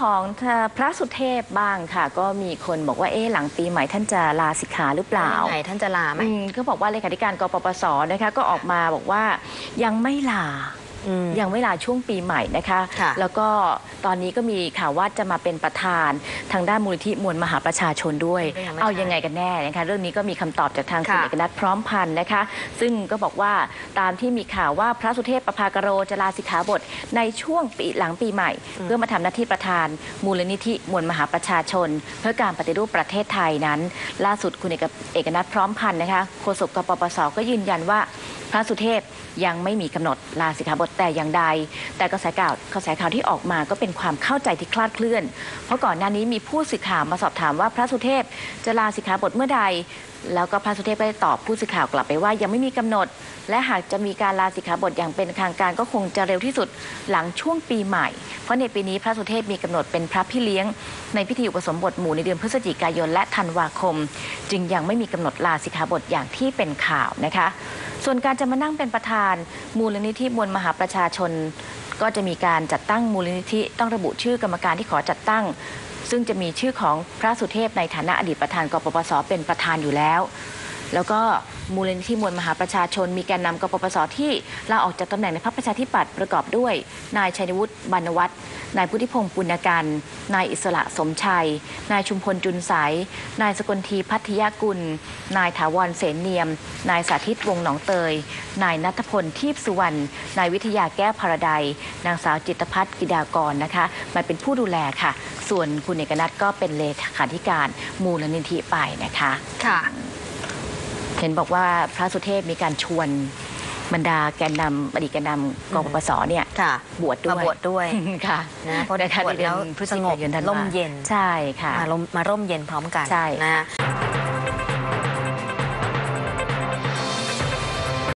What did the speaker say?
ของพระสุเทพบ้างค่ะ ก็มีคนบอกว่าเอ๊ะหลังปีใหม่ท่านจะลาสิกขาหรือเปล่าไหนท่านจะลาไหมอืมก็บอกว่าเลขาธิการกปปสนะคะก็ออกมาบอกว่ายังไม่ลา อืมยังไม่ลาช่วงปีใหม่นะคะค่ะแล้วก็ตอนนี้ก็มีข่าวว่าจะมาเป็นประธานทางด้านมูลนิธิมวลมหาประชาชนด้วยก็ยังไม่เอาใช่ยังไงกันแน่นะคะเรื่องนี้ก็มีคำตอบจากทางคุณค่ะเอกนัทพร้อมพันธ์นะคะ ซึ่งก็บอกว่าตามที่มีข่าวว่าพระสุเทพประภากโรจะลาสิกขาบทในช่วงปีหลังปีใหม่ เพื่อมาทำหน้าที่ประธานมูลนิธิมวลมหาประชาชน เพื่อการปฏิรูปประเทศไทยนั้น ล่าสุดคุณเอกเอกนัทพร้อมพันธ์นะคะโฆษกกปปสก็ยืนยันว่าพระสุเทพยังไม่มีกำหนดลาสิกขาบทแต่อย่างใด แต่กระแสข่าวกระแสข่าวที่ออกมาก็เป็นความเข้าใจที่คลาดเคลื่อน เพราะก่อนหน้านี้มีผู้สื่อข่าวมาสอบถามว่าพระสุเทพจะลาสิกขาบทเมื่อใด แล้วก็พระสุเทพก็ได้ตอบผู้สื่อข่าวกลับไปว่ายังไม่มีกำหนด และหากจะมีการลาสิกขาบทอย่างเป็นทางการก็คงจะเร็วที่สุดหลังช่วงปีใหม่ เพราะในปีนี้พระสุเทพมีกำหนดเป็นพระพี่เลี้ยง ในพิธีอุปสมบทหมู่ในเดือนพฤศจิกายนและธันวาคม จึงยังไม่มีกำหนดลาสิกขาบทอย่างที่เป็นข่าวนะคะ ส่วนการจะมานั่งเป็นประธาน มูลนิธิมวลมหาประชาชน ก็จะมีการจัดตั้งมูลนิธิต้องระบุชื่อกรรมการที่ขอจัดตั้ง ซึ่งจะมีชื่อของพระสุเทพในฐานะอดีตประธานกปปสเป็นประธานอยู่แล้ว แล้วก็ มูลนิธิมวลมหาประชาชน มีแกนนำกปปสที่ลาออกจากตำแหน่งในพรรคประชาธิปัตย์ประกอบด้วย นายชัยวุฒิบรรณวัฒน์นายพุทธิพงศ์ปุณกันนายอิสระสมชัย นายชุมพลจุนใสนายสกลทีพัทยกุล นายถาวรเสนเนียม นายสาธิตวงหนองเตย นายนัทพลทีพสุวรรณนายวิทยาแก้วพราไดยนางสาวจิตพัฒน์กิดากรนะคะมาเป็นผู้ดูแลค่ะ ส่วนคุณเอกนัทก็เป็นเลขาธิการมูลนิธิไปนะคะค่ะ เห็นบอกว่าพระสุเทพมีการชวนบรรดาแกนนำอดีตแกนนำกปปสเนี่ยค่ะบวชด้วยมาบวชด้วยค่ะนะเพราะนะคะบวชในเดือนแล้วพฤศสจิงบกายนธันวาร่มเย็นใช่ค่ะมาร่มมาร่มเย็นพร้อมกันใช่นะค่ะฮะ